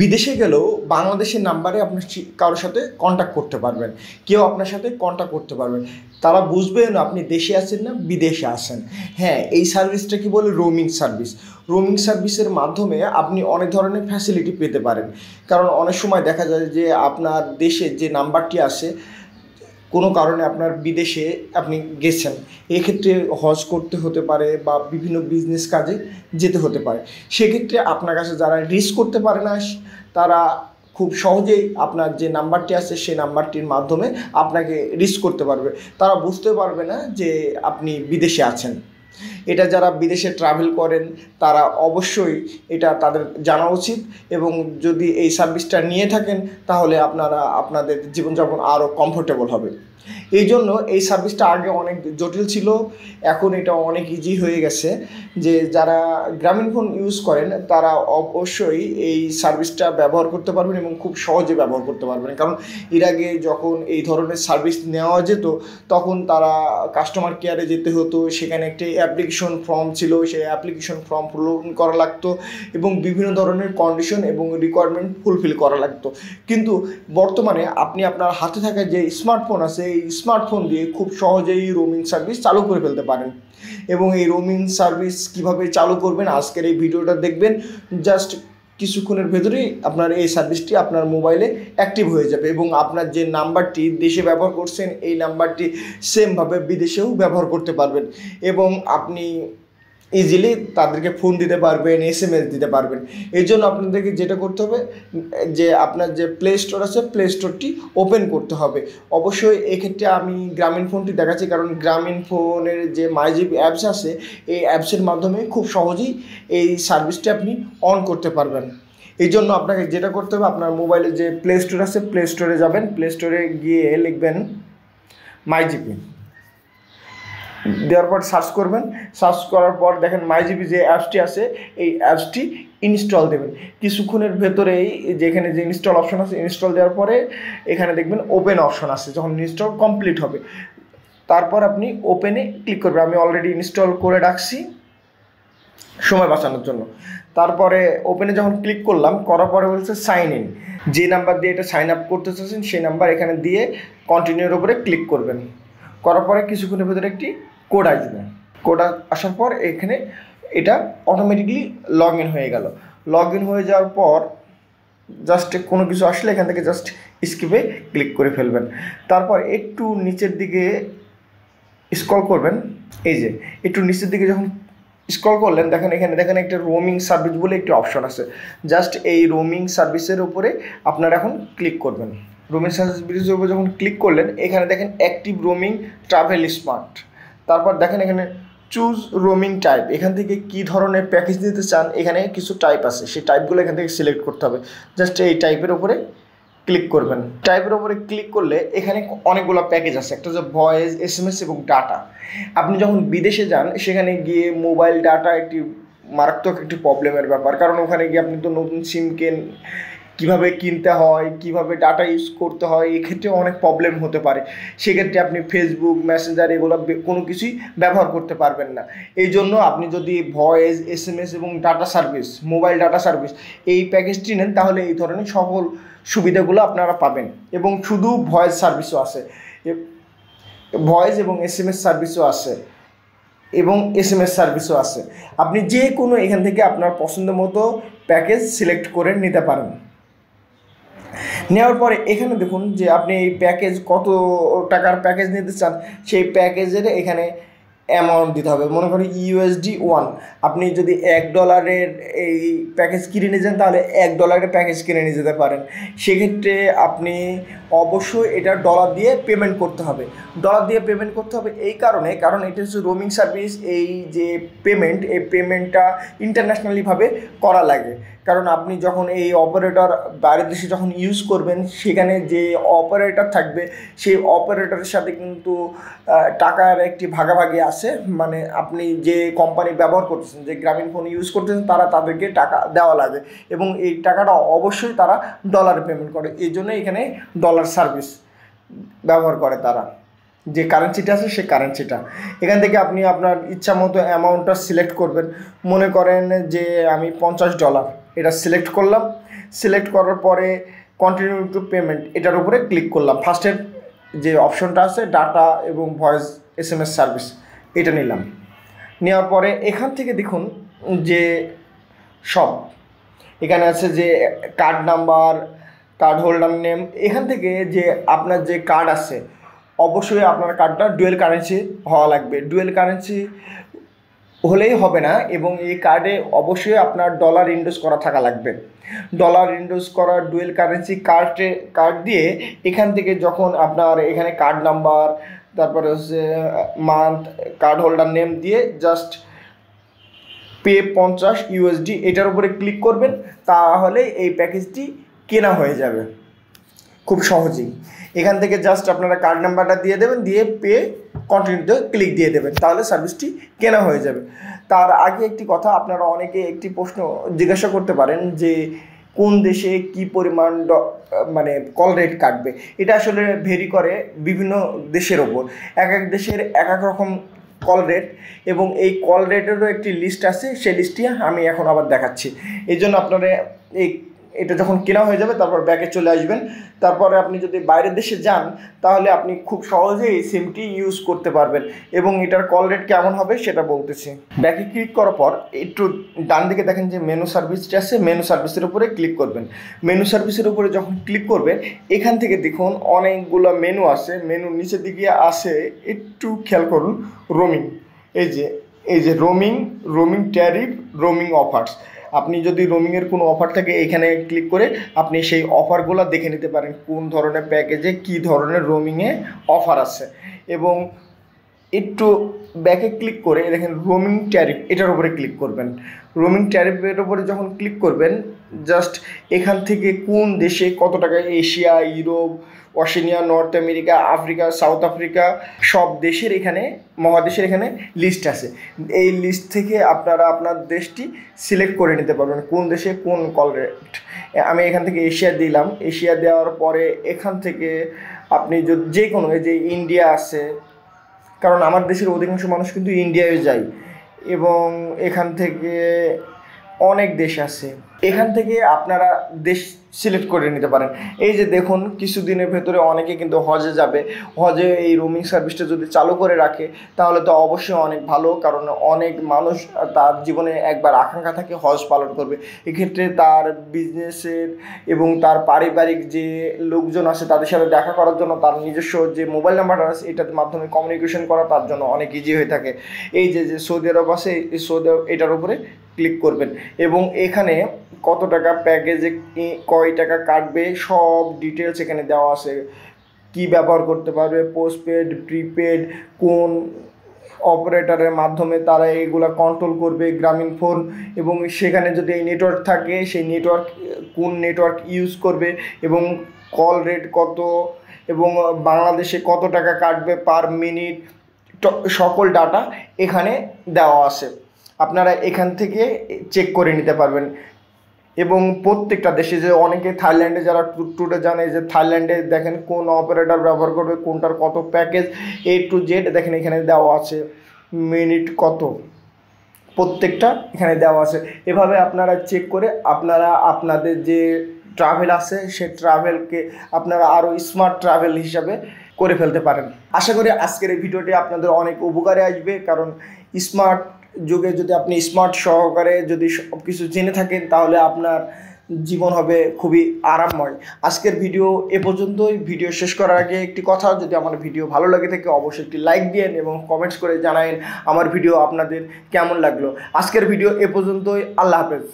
বিদেশে গেলেও বাংলাদেশের নাম্বারে আপনি কারোর সাথে কন্ট্যাক্ট করতে পারবেন। কেউ আপনার সাথে কন্ট্যাক্ট করতে পারবেন তারা বুঝবেন আপনি দেশে আছেন না বিদেশে আছেন। হ্যাঁ এই সার্ভিসটা কি বলে? রোমিং সার্ভিস রোমিং সার্ভিসের মাধ্যমে আপনি অনেক ধরনের ফ্যাসিলিটি পেতে পারেন। কারণ অনেক সময় দেখা যায় যে আপনার দেশে যে নাম্বারটি আসে কোনো কারণে আপনার বিদেশে আপনি গেছেন, এক্ষেত্রে হজ করতে হতে পারে বা বিভিন্ন বিজনেস কাজে যেতে হতে পারে। সেক্ষেত্রে আপনার কাছে যারা রিস্ক করতে পারে না, তারা খুব সহজেই আপনার যে নাম্বারটি আছে, সেই নাম্বারটির মাধ্যমে আপনাকে রিস্ক করতে পারবে। তারা বুঝতে পারবে না যে আপনি বিদেশে আছেন। এটা যারা বিদেশে ট্রাভেল করেন, তারা অবশ্যই এটা তাদের জানা উচিত এবং যদি এই সার্ভিসটা নিয়ে থাকেন, তাহলে আপনারা, আপনাদের জীবনযাপন আরও কমফোর্টেবল হবে। এই জন্য এই সার্ভিসটা আগে অনেক জটিল ছিল। এখন এটা অনেক ইজি হয়ে গেছে যে যারা গ্রামীণ ফোন ইউজ করেন, তারা অবশ্যই এই সার্ভিসটা ব্যবহার করতে পারবেন এবং খুব সহজে ব্যবহার করতে পারবেন। কারণ এর আগে যখন এই ধরনের সার্ভিস নেওয়া যেত, তখন তারা কাস্টমার কেয়ারে যেতে হতো, সেখানে একটি অ্যাপ্লিকেশন ফর্ম ছিল, সেই অ্যাপ্লিকেশন ফর্ম পূরণ করা লাগতো এবং বিভিন্ন ধরনের কন্ডিশন এবং রিকোয়ারমেন্ট ফুলফিল করা লাগতো। কিন্তু বর্তমানে আপনি আপনার হাতে থাকা যে স্মার্টফোন আছে এই স্মার্টফোন দিয়ে খুব সহজেই রোমিং সার্ভিস চালু করে ফেলতে পারেন। এবং এই রোমিং সার্ভিস কীভাবে চালু করবেন, আজকের এই ভিডিওটা দেখবেন জাস্ট কিছুক্ষণের ভেতরেই আপনার এই সার্ভিসটি আপনার মোবাইলে অ্যাক্টিভ হয়ে যাবে এবং আপনার যে নাম্বারটি দেশে ব্যবহার করছেন, এই নাম্বারটি সেমভাবে বিদেশেও ব্যবহার করতে পারবেন। এবং আপনি ইজিলি তাদেরকে ফোন দিতে পারবেন এস এম এস দিতে পারবেন। এই জন্য আপনাদেরকে যেটা করতে হবে, যে আপনার যে প্লে স্টোর আছে প্লে স্টোরটি ওপেন করতে হবে। অবশ্যই এক্ষেত্রে আমি গ্রামীণ ফোনটি দেখাচ্ছি, কারণ গ্রামীণ ফোনের যে মাইজিপ অ্যাপস আছে, এই অ্যাপসের মাধ্যমে খুব সহজেই এই সার্ভিসটি আপনি অন করতে পারবেন। এই জন্য আপনাকে যেটা করতে হবে, আপনার মোবাইলে যে প্লে স্টোর আছে প্লে স্টোরে যাবেন। প্লে স্টোরে গিয়ে লিখবেন মাইজিপি দেওয়ার পর সার্চ করবেন। সার্চ করার পর দেখেন মাইজিপি যে অ্যাপসটি আছে, এই অ্যাপসটি ইনস্টল দেবেন। কিছুক্ষণের ভেতরেই যেখানে যে ইনস্টল অপশন আছে ইনস্টল দেওয়ার পরে এখানে দেখবেন ওপেন অপশন আছে, যখন ইনস্টল কমপ্লিট হবে। তারপর আপনি ওপেনে ক্লিক করবেন। আমি অলরেডি ইনস্টল করে রাখছি সময় বাঁচানোর জন্য। তারপরে ওপেনে যখন ক্লিক করলাম, করার পরে বলছে সাইন ইন যে নাম্বার দিয়ে এটা সাইন আপ করতে চাচ্ছেন, সেই নাম্বার এখানে দিয়ে কন্টিনিউর উপরে ক্লিক করবেন। করার পরে কিছুক্ষণের ভেতরে একটি কোড আসবে। কোড আসার পর এখানে এটা অটোমেটিকলি লগ ইন হয়ে গেল। লগ ইন হয়ে যাওয়ার পর জাস্ট কোনো কিছু আসলে এখান থেকে জাস্ট স্কিপে ক্লিক করে ফেলবেন। তারপর একটু নিচের দিকে স্ক্রল করবেন। এই যে, একটু নিচের দিকে যখন স্ক্রল করলেন, দেখেন এখানে, দেখেন একটা রোমিং সার্ভিস বলে একটি অপশন আছে। জাস্ট এই রোমিং সার্ভিসের উপরে আপনারা এখন ক্লিক করবেন। রোমিং সার্ভিসের উপর যখন ক্লিক করলেন, এখানে দেখেন অ্যাক্টিভ রোমিং ট্রাভেল স্মার্ট তারপর দেখেন এখানে চুজ রোমিং টাইপ এখান থেকে কি ধরনের প্যাকেজ নিতে চান, এখানে কিছু টাইপ আছে। সেই টাইপগুলো এখান থেকে সিলেক্ট করতে হবে। জাস্ট এই টাইপের উপরে ক্লিক করবেন। টাইপের উপরে ক্লিক করলে এখানে অনেকগুলো প্যাকেজ আছে। একটা হচ্ছে ভয়েস এস এম এস এবং ডাটা আপনি যখন বিদেশে যান, সেখানে গিয়ে মোবাইল ডাটা একটি মারাত্মক একটি প্রবলেমের ব্যাপার। কারণ ওখানে গিয়ে আপনি তো নতুন সিম কেন কীভাবে কিনতে হয়, কীভাবে ডাটা ইউজ করতে হয় এক্ষেত্রে অনেক প্রবলেম হতে পারে। সেক্ষেত্রে আপনি ফেসবুক মেসেঞ্জার এগুলো কোনো কিছুই ব্যবহার করতে পারবেন না। এই জন্য আপনি যদি ভয়েস এস এম এস এবং data service mobile data service এই প্যাকেজটি নেন, তাহলে এই ধরনের সকল সুবিধাগুলো আপনারা পাবেন। এবং শুধু ভয়েস সার্ভিসও আছে। ভয়েস এবং এস এম এস সার্ভিসও আছে। এবং এস এম এস সার্ভিসও আছে। আপনি যে কোনো এখান থেকে আপনার পছন্দ মতো প্যাকেজ সিলেক্ট করে নিতে পারেন। নেওয়ার পরে এখানে দেখুন যে আপনি এই প্যাকেজ কত টাকার প্যাকেজ নিতে চান, সেই প্যাকেজের এখানে অ্যামাউন্ট দিতে হবে। মনে করি ইউএসডি ওয়ান আপনি যদি এক ডলারের এই প্যাকেজ কিনে নিয়ে যান, তাহলে এক ডলারের প্যাকেজ কিনে নিয়ে যেতে পারেন। সেক্ষেত্রে আপনি অবশ্যই এটা ডলার দিয়ে পেমেন্ট করতে হবে। ডলার দিয়ে পেমেন্ট করতে হবে এই কারণে, কারণ এটা হচ্ছে রোমিং সার্ভিস এই যে পেমেন্ট এই পেমেন্টটা ইন্টারন্যাশনালিভাবে করা লাগে। কারণ আপনি যখন এই অপারেটর বাইরের দেশে যখন ইউজ করবেন, সেখানে যে অপারেটর থাকবে, সেই অপারেটরের সাথে কিন্তু টাকার একটি ভাগাভাগি আছে। মানে আপনি যে কোম্পানি ব্যবহার করতেছেন, যে গ্রামীণ ফোন ইউজ করতেছেন, তারা তাদেরকে টাকা দেওয়া লাগে এবং এই টাকাটা অবশ্যই তারা ডলারে পেমেন্ট করে। এই জন্য এখানে ডলার সার্ভিস ব্যবহার করে তারা। যে কারেন্সিটা আছে, সেই কারেন্সিটা এখান থেকে আপনি আপনার ইচ্ছা মতো অ্যামাউন্টটা সিলেক্ট করবেন। মনে করেন যে আমি পঞ্চাশ ডলার এটা সিলেক্ট করলাম। সিলেক্ট করার পরে কন্টিনিউ টু পেমেন্ট এটার উপরে ক্লিক করলাম। ফার্স্টের যে অপশনটা আছে ডাটা এবং voice S M S service এটা নিলাম। নেওয়ার পরে এখান থেকে দেখুন যে সব। এখানে আছে যে card number card holder name এখান থেকে যে আপনার যে কার্ড আছে, অবশ্যই আপনার কার্ডটা ডুয়েল কারেন্সি হওয়া লাগবে। ডুয়েল কারেন্সি হলেই হবে না এবং এই কার্ডে অবশ্যই আপনার ডলার ইন্ডোজ করা থাকা লাগবে। ডলার ইন্ডোজ করা ডুয়েল কারেন্সি কার্ডে কার্ড দিয়ে এখান থেকে যখন আপনার এখানে কার্ড নাম্বার তারপরে হচ্ছে মান্থ কার্ড হোল্ডার নেম দিয়ে জাস্ট পে পঞ্চাশ ইউএসডি এটার উপরে ক্লিক করবেন, তাহলে এই প্যাকেজটি কেনা হয়ে যাবে। খুব সহজেই। এখান থেকে জাস্ট আপনারা কার্ড নাম্বারটা দিয়ে দেবেন, দিয়ে পে কন্টিনিউতে ক্লিক দিয়ে দেবেন, তাহলে সার্ভিসটি কেনা হয়ে যাবে। তার আগে একটি কথা, আপনারা অনেকে একটি প্রশ্ন জিজ্ঞাসা করতে পারেন যে, কোন দেশে কি পরিমাণ মানে কল রেট কাটবে? এটা আসলে ভেরি করে বিভিন্ন দেশের ওপর। এক এক দেশের এক এক রকম কল রেট এবং এই কল রেটেরও একটি লিস্ট আছে, সেই লিস্টটি আমি এখন আবার দেখাচ্ছি। এই জন্য আপনারা এই এটা যখন কেনা হয়ে যাবে, তারপর ব্যাকে চলে আসবেন। তারপরে আপনি যদি বাইরের দেশে যান, তাহলে আপনি খুব সহজেই এই সিমটি ইউজ করতে পারবেন এবং এটার কল রেট কেমন হবে সেটা বলতেছি। ব্যাকে ক্লিক করার পর একটু ডান দিকে দেখেন যে মেনু সার্ভিসটি আছে মেনু সার্ভিসের উপরে ক্লিক করবেন। মেনু সার্ভিসের উপরে যখন ক্লিক করবেন, এখান থেকে দেখুন অনেকগুলো মেনু আছে। মেনুর নিচের দিকে আছে, একটু খেয়াল করুন রোমিং এই যে এই যে roaming roaming tariff roaming offers আপনি যদি রোমিংয়ের কোনো অফার থাকে, এখানে ক্লিক করে আপনি সেই অফারগুলো দেখে নিতে পারেন, কোন ধরনের প্যাকেজে কি ধরনের রোমিংয়ে অফার আছে। এবং একটু ব্যাকে ক্লিক করে দেখেন রোমিং ট্যারিফ এটার উপরে ক্লিক করবেন। রোমিং ট্যারিফের উপরে যখন ক্লিক করবেন জাস্ট এখান থেকে কোন দেশে কত টাকা Asia, Europe, Australia, North America, Africa, South Africa, সব দেশের এখানে, মহাদেশের এখানে লিস্ট আছে। এই লিস্ট থেকে আপনারা আপনার দেশটি সিলেক্ট করে নিতে পারবেন, কোন দেশে কোন কল রেট আমি এখান থেকে এশিয়া দিলাম, এশিয়া দেওয়ার পরে এখান থেকে আপনি যে কোনো যে ইন্ডিয়া আছে কারণ আমার দেশের অধিকাংশ মানুষ কিন্তু ইন্ডিয়ায় যায় এবং এখান থেকে অনেক দেশ আছে। এখান থেকে আপনারা দেশ সিলেক্ট করে নিতে পারেন। এই যে দেখুন, কিছুদিনের ভেতরে অনেকে কিন্তু হজে যাবে। হজে এই রোমিং সার্ভিসটা যদি চালু করে রাখে, তাহলে তো অবশ্যই অনেক ভালো, কারণ অনেক মানুষ তার জীবনে একবার আকাঙ্ক্ষা থাকে হজ পালন করবে। এক্ষেত্রে তার বিজনেসের এবং তার পারিবারিক যে লোকজন আছে, তাদের সাথে দেখা করার জন্য তার নিজস্ব যে মোবাইল নাম্বারটা আছে, এটার মাধ্যমে কমিউনিকেশন করা তার জন্য অনেক ইজি হয়ে থাকে। এই যে যে সৌদি আরব আছে, এই সৌদি এটার উপরে ক্লিক করবেন। এবং এখানে কত টাকা প্যাকেজে কয় টাকা কাটবে, সব ডিটেলস এখানে দেওয়া আছে। কি ব্যবহার করতে পারবে পোস্টপেড প্রিপেড কোন অপারেটরের মাধ্যমে তারা এগুলা কন্ট্রোল করবে, গ্রামীণ ফোন এবং সেখানে যদি এই নেটওয়ার্ক থাকে, সেই নেটওয়ার্ক কোন নেটওয়ার্ক ইউজ করবে, এবং কল রেট কত, এবং বাংলাদেশে কত টাকা কাটবে পার মিনিট সকল ডাটা এখানে দেওয়া আছে। আপনারা এখান থেকে চেক করে নিতে পারবেন। এবং প্রত্যেকটা দেশে যে অনেকে থাইল্যান্ডে যারা ট্যুরে জানে যে থাইল্যান্ডে দেখেন কোন অপারেটর ব্যবহার করবে, কোনটার কত প্যাকেজ এ টু জেড দেখেন এখানে দেওয়া আছে। মিনিট কত? প্রত্যেকটা এখানে দেওয়া আছে। এভাবে আপনারা চেক করে আপনারা আপনাদের যে ট্রাভেল আছে, সে ট্রাভেলকে আপনারা আরও স্মার্ট ট্রাভেল হিসাবে করে ফেলতে পারেন। আশা করি আজকের এই ভিডিওটি আপনাদের অনেক উপকারে আসবে, কারণ স্মার্ট যুগে যদি আপনি স্মার্ট সহকারে যদি সব কিছু জেনে থাকেন, তাহলে আপনার জীবন হবে খুবই আরামময়। আজকের ভিডিও এ পর্যন্তই। ভিডিও শেষ করার আগে একটি কথা, যদি আমার ভিডিও ভালো লাগে থাকে, অবশ্যই একটি লাইক দিন এবং কমেন্টস করে জানায়েন আমার ভিডিও আপনাদের কেমন লাগল। আজকের ভিডিও এ পর্যন্তই। আল্লাহ হাফেজ।